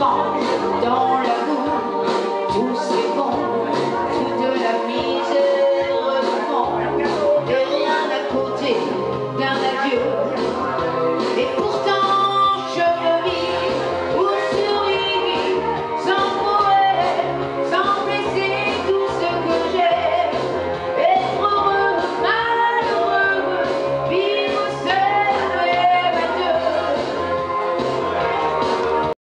Don't